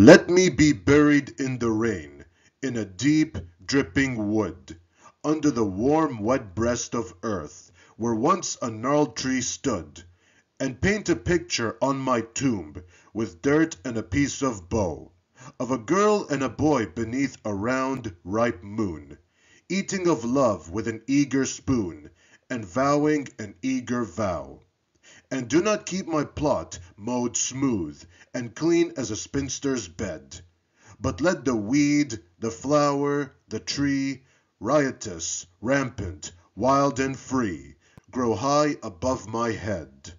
Let me be buried in the rain, in a deep, dripping wood, Under the warm, wet breast of earth, where once a gnarled tree stood, And paint a picture on my tomb, with dirt and a piece of bough, Of a girl and a boy beneath a round, ripe moon, Eating of love with an eager spoon, and vowing an eager vow. And do not keep my plot mowed smooth and clean as a spinster's bed, But let the weed, the flower, the tree, Riotous, rampant, wild and free, Grow high above my head.